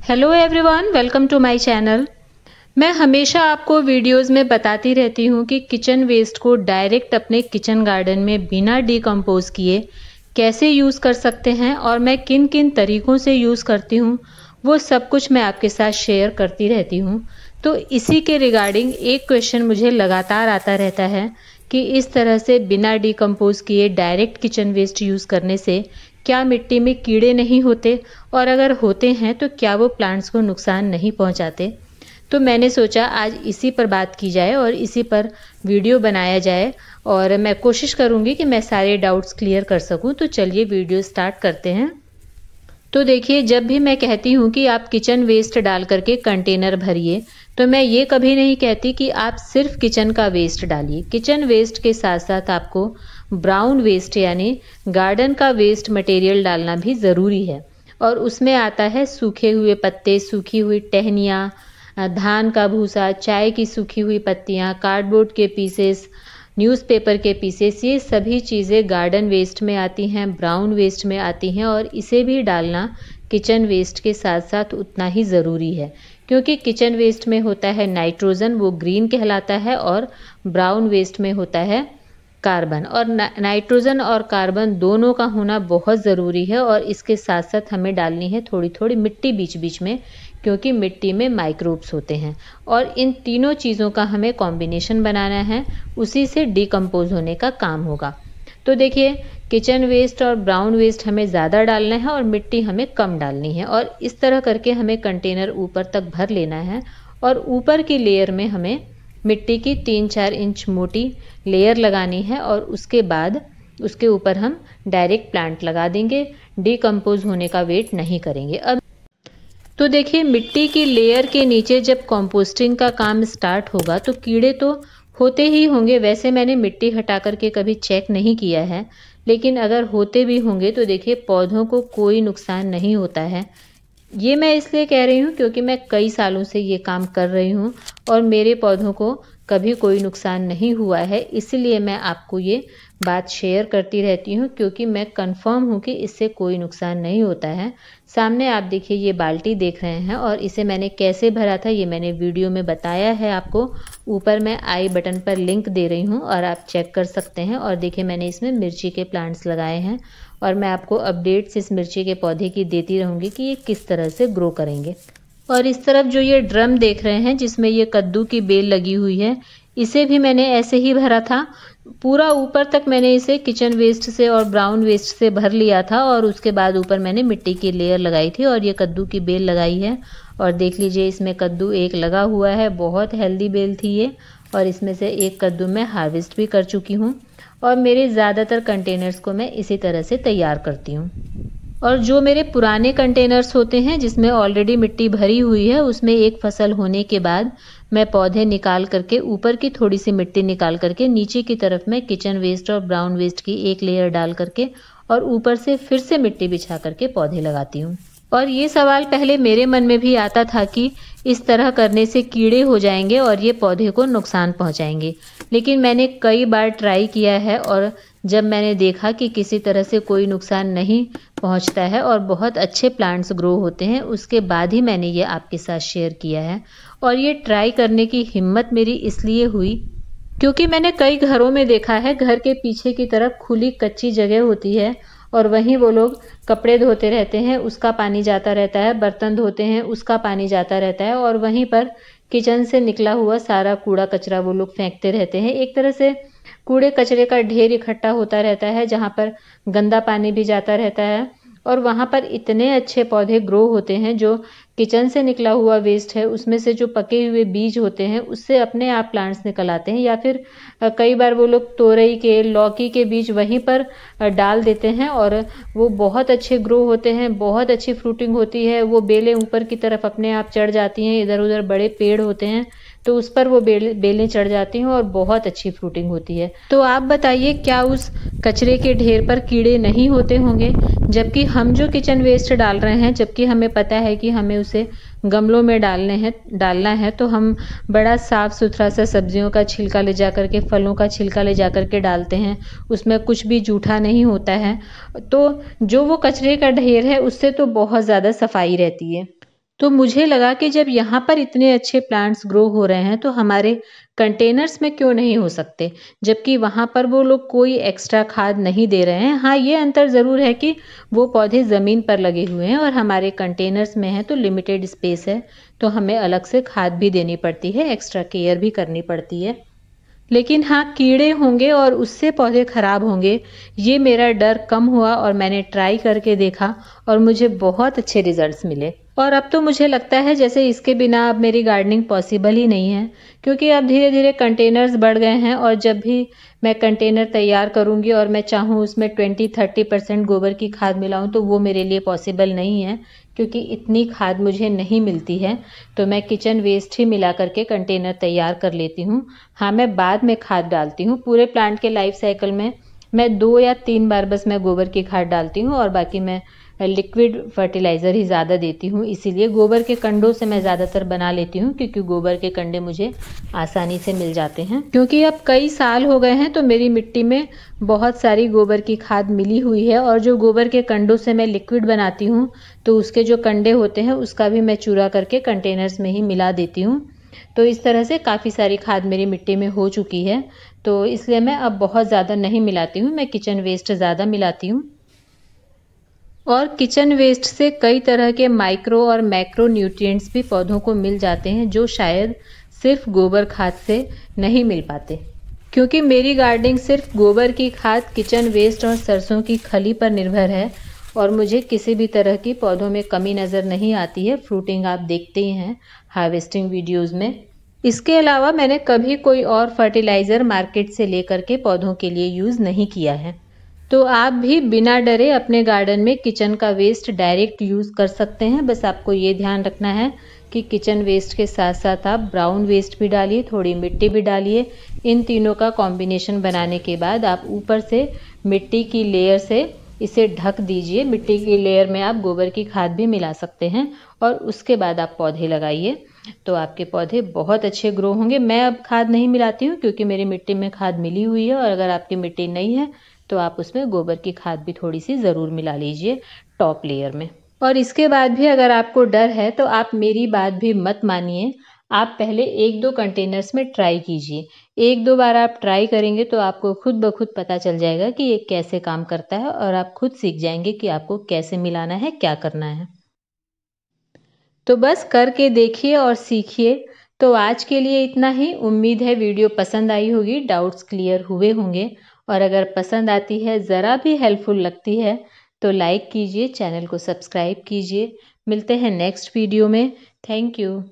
Hello everyone welcome to my channel मैं हमेशा आपको वीडियोस में बताती रहती हूँ कि किचन वेस्ट को डायरेक्ट अपने किचन गार्डन में बिना डिकम्पोज किए कैसे यूज़ कर सकते हैं और मैं किन किन तरीक़ों से यूज़ करती हूँ, वो सब कुछ मैं आपके साथ शेयर करती रहती हूँ। तो इसी के रिगार्डिंग एक क्वेश्चन मुझे लगातार आता रहता है कि इस तरह से बिना डिकम्पोज किए डायरेक्ट किचन वेस्ट यूज़ करने से क्या मिट्टी में कीड़े नहीं होते? और अगर होते हैं तो क्या वो प्लांट्स को नुकसान नहीं पहुंचाते? तो मैंने सोचा आज इसी पर बात की जाए और इसी पर वीडियो बनाया जाए। और मैं कोशिश करूँगी कि मैं सारे डाउट्स क्लियर कर सकूँ। तो चलिए वीडियो स्टार्ट करते हैं। तो देखिए, जब भी मैं कहती हूँ कि आप किचन वेस्ट डाल करके कंटेनर भरिए तो मैं ये कभी नहीं कहती कि आप सिर्फ़ किचन का वेस्ट डालिए। किचन वेस्ट के साथ साथ आपको ब्राउन वेस्ट यानी गार्डन का वेस्ट मटेरियल डालना भी ज़रूरी है। और उसमें आता है सूखे हुए पत्ते, सूखी हुई टहनियाँ धान का भूसा, चाय की सूखी हुई पत्तियाँ कार्डबोर्ड के पीसेस न्यूज़पेपर के पीसेस ये सभी चीज़ें गार्डन वेस्ट में आती हैं ब्राउन वेस्ट में आती हैं और इसे भी डालना किचन वेस्ट के साथ साथ उतना ही ज़रूरी है। क्योंकि किचन वेस्ट में होता है नाइट्रोजन वो ग्रीन कहलाता है और ब्राउन वेस्ट में होता है कार्बन और ना, नाइट्रोजन और कार्बन दोनों का होना बहुत ज़रूरी है और इसके साथ साथ हमें डालनी है थोड़ी थोड़ी मिट्टी बीच बीच में, क्योंकि मिट्टी में माइक्रोब्स होते हैं। और इन तीनों चीज़ों का हमें कॉम्बिनेशन बनाना है, उसी से डिकम्पोज होने का काम होगा। तो देखिए किचन वेस्ट और ब्राउन वेस्ट हमें ज़्यादा डालना है और मिट्टी हमें कम डालनी है और इस तरह करके हमें कंटेनर ऊपर तक भर लेना है और ऊपर की लेयर में हमें मिट्टी की तीन चार इंच मोटी लेयर लगानी है और उसके बाद उसके ऊपर हम डायरेक्ट प्लांट लगा देंगे। डिकम्पोज होने का वेट नहीं करेंगे। अब तो देखिए, मिट्टी की लेयर के नीचे जब कंपोस्टिंग का काम स्टार्ट होगा तो कीड़े तो होते ही होंगे। वैसे मैंने मिट्टी हटा करके कभी चेक नहीं किया है, लेकिन अगर होते भी होंगे तो देखिए, पौधों को कोई नुकसान नहीं होता है। ये मैं इसलिए कह रही हूँ क्योंकि मैं कई सालों से ये काम कर रही हूँ और मेरे पौधों को कभी कोई नुकसान नहीं हुआ है, इसलिए मैं आपको ये बात शेयर करती रहती हूँ क्योंकि मैं कंफर्म हूँ कि इससे कोई नुकसान नहीं होता है। सामने आप देखिए ये बाल्टी देख रहे हैं और इसे मैंने कैसे भरा था, ये मैंने वीडियो में बताया है आपको। ऊपर मैं आई बटन पर लिंक दे रही हूँ और आप चेक कर सकते हैं और देखिए मैंने इसमें मिर्ची के प्लांट्स लगाए हैं। और मैं आपको अपडेट्स इस मिर्ची के पौधे की देती रहूँगी कि ये किस तरह से ग्रो करेंगे। और इस तरफ़ जो ये ड्रम देख रहे हैं, जिसमें ये कद्दू की बेल लगी हुई है, इसे भी मैंने ऐसे ही भरा था। पूरा ऊपर तक मैंने इसे किचन वेस्ट से और ब्राउन वेस्ट से भर लिया था और उसके बाद ऊपर मैंने मिट्टी की लेयर लगाई थी और ये कद्दू की बेल लगाई है। और देख लीजिए, इसमें कद्दू एक लगा हुआ है, बहुत हेल्दी बेल थी ये। और इसमें से एक कद्दू मैं हार्वेस्ट भी कर चुकी हूँ। और मेरे ज़्यादातर कंटेनर्स को मैं इसी तरह से तैयार करती हूँ। और जो मेरे पुराने कंटेनर्स होते हैं, जिसमें ऑलरेडी मिट्टी भरी हुई है, उसमें एक फ़सल होने के बाद मैं पौधे निकाल करके, ऊपर की थोड़ी सी मिट्टी निकाल करके, नीचे की तरफ़ मैं किचन वेस्ट और ब्राउन वेस्ट की एक लेयर डाल करके और ऊपर से फिर से मिट्टी बिछा करके पौधे लगाती हूँ। और ये सवाल पहले मेरे मन में भी आता था कि इस तरह करने से कीड़े हो जाएँगे और ये पौधे को नुकसान पहुंचाएँगे। लेकिन मैंने कई बार ट्राई किया है और जब मैंने देखा कि किसी तरह से कोई नुकसान नहीं पहुँचता है और बहुत अच्छे प्लांट्स ग्रो होते हैं, उसके बाद ही मैंने ये आपके साथ शेयर किया है। और ये ट्राई करने की हिम्मत मेरी इसलिए हुई क्योंकि मैंने कई घरों में देखा है, घर के पीछे की तरफ़ खुली कच्ची जगह होती है और वहीं वो लोग कपड़े धोते रहते हैं, उसका पानी जाता रहता है, बर्तन धोते हैं, उसका पानी जाता रहता है और वहीं पर किचन से निकला हुआ सारा कूड़ा कचरा वो लोग फेंकते रहते हैं। एक तरह से कूड़े कचरे का ढेर इकट्ठा होता रहता है, जहाँ पर गंदा पानी भी जाता रहता है। और वहाँ पर इतने अच्छे पौधे ग्रो होते हैं, जो किचन से निकला हुआ वेस्ट है, उसमें से जो पके हुए बीज होते हैं, उससे अपने आप प्लांट्स निकल आते हैं या फिर कई बार वो लोग तोरई के, लौकी के बीज वहीं पर डाल देते हैं और वो बहुत अच्छे ग्रो होते हैं, बहुत अच्छी फ्रूटिंग होती है, वो बेलें ऊपर की तरफ़ अपने आप चढ़ जाती हैं इधर उधर बड़े पेड़ होते हैं। तो उस पर वो बेल, बेलें चढ़ जाती हैं और बहुत अच्छी फ्रूटिंग होती है। तो आप बताइए, क्या उस कचरे के ढेर पर कीड़े नहीं होते होंगे? जबकि हम जो किचन वेस्ट डाल रहे हैं, जबकि हमें पता है कि हमें उसे गमलों में डालने हैं, डालना है तो हम बड़ा साफ़ सुथरा सा सब्जियों का छिलका ले जा करके फलों का छिलका ले जा करके डालते हैं। उसमें कुछ भी जूठा नहीं होता है। तो जो वो कचरे का ढेर है, उससे तो बहुत ज़्यादा सफ़ाई रहती है। तो मुझे लगा कि जब यहाँ पर इतने अच्छे प्लांट्स ग्रो हो रहे हैं तो हमारे कंटेनर्स में क्यों नहीं हो सकते? जबकि वहाँ पर वो लोग कोई एक्स्ट्रा खाद नहीं दे रहे हैं। हाँ ये अंतर ज़रूर है कि वो पौधे ज़मीन पर लगे हुए हैं और हमारे कंटेनर्स में हैं तो लिमिटेड स्पेस है तो हमें अलग से खाद भी देनी पड़ती है एक्स्ट्रा केयर भी करनी पड़ती है। लेकिन हाँ कीड़े होंगे और उससे पौधे ख़राब होंगे, ये मेरा डर कम हुआ और मैंने ट्राई करके देखा और मुझे बहुत अच्छे रिजल्ट्स मिले। और अब तो मुझे लगता है जैसे इसके बिना अब मेरी गार्डनिंग पॉसिबल ही नहीं है, क्योंकि अब धीरे धीरे कंटेनर्स बढ़ गए हैं और जब भी मैं कंटेनर तैयार करूँगी और मैं चाहूँ उसमें ट्वेंटी थर्टी परसेंट गोबर की खाद मिलाऊं तो वो मेरे लिए पॉसिबल नहीं है, क्योंकि इतनी खाद मुझे नहीं मिलती है। तो मैं किचन वेस्ट ही मिला करके कंटेनर तैयार कर लेती हूँ। हाँ मैं बाद में खाद डालती हूँ। पूरे प्लांट के लाइफ साइकिल में मैं दो या तीन बार बस मैं गोबर की खाद डालती हूँ और बाकी मैं लिक्विड फर्टिलाइज़र ही ज़्यादा देती हूँ, इसीलिए गोबर के कंडों से मैं ज़्यादातर बना लेती हूँ, क्योंकि गोबर के कंडे मुझे आसानी से मिल जाते हैं। क्योंकि अब कई साल हो गए हैं तो मेरी मिट्टी में बहुत सारी गोबर की खाद मिली हुई है, और जो गोबर के कंडों से मैं लिक्विड बनाती हूँ तो उसके जो कंडे होते हैं, उसका भी मैं चूरा करके कंटेनर्स में ही मिला देती हूँ। तो इस तरह से काफ़ी सारी खाद मेरी मिट्टी में हो चुकी है तो इसलिए मैं अब बहुत ज़्यादा नहीं मिलाती हूँ, मैं किचन वेस्ट ज़्यादा मिलाती हूँ। और किचन वेस्ट से कई तरह के माइक्रो और मैक्रो न्यूट्रिएंट्स भी पौधों को मिल जाते हैं, जो शायद सिर्फ़ गोबर खाद से नहीं मिल पाते। क्योंकि मेरी गार्डनिंग सिर्फ़ गोबर की खाद किचन वेस्ट और सरसों की खली पर निर्भर है, और मुझे किसी भी तरह की पौधों में कमी नज़र नहीं आती है। फ्रूटिंग आप देखते ही हैं हार्वेस्टिंग वीडियोज़ में। इसके अलावा मैंने कभी कोई और फर्टिलाइज़र मार्केट से लेकर के पौधों के लिए यूज़ नहीं किया है। तो आप भी बिना डरे अपने गार्डन में किचन का वेस्ट डायरेक्ट यूज़ कर सकते हैं। बस आपको ये ध्यान रखना है कि किचन वेस्ट के साथ साथ आप ब्राउन वेस्ट भी डालिए, थोड़ी मिट्टी भी डालिए। इन तीनों का कॉम्बिनेशन बनाने के बाद आप ऊपर से मिट्टी की लेयर से इसे ढक दीजिए। मिट्टी की लेयर में आप गोबर की खाद भी मिला सकते हैं और उसके बाद आप पौधे लगाइए। तो आपके पौधे बहुत अच्छे ग्रो होंगे। मैं अब खाद नहीं मिलाती हूँ, क्योंकि मेरी मिट्टी में खाद मिली हुई है, और अगर आपकी मिट्टी नहीं है तो आप उसमें गोबर की खाद भी थोड़ी सी ज़रूर मिला लीजिए टॉप लेयर में। और इसके बाद भी अगर आपको डर है तो आप मेरी बात भी मत मानिए। आप पहले एक दो कंटेनर्स में ट्राई कीजिए। एक दो बार आप ट्राई करेंगे तो आपको खुद ब खुद पता चल जाएगा कि ये कैसे काम करता है, और आप खुद सीख जाएँगे कि आपको कैसे मिलाना है, क्या करना है। तो बस करके देखिए और सीखिए। तो आज के लिए इतना ही। उम्मीद है वीडियो पसंद आई होगी, डाउट्स क्लियर हुए होंगे। और अगर पसंद आती है, ज़रा भी हेल्पफुल लगती है तो लाइक कीजिए, चैनल को सब्सक्राइब कीजिए। मिलते हैं नेक्स्ट वीडियो में। Thank you.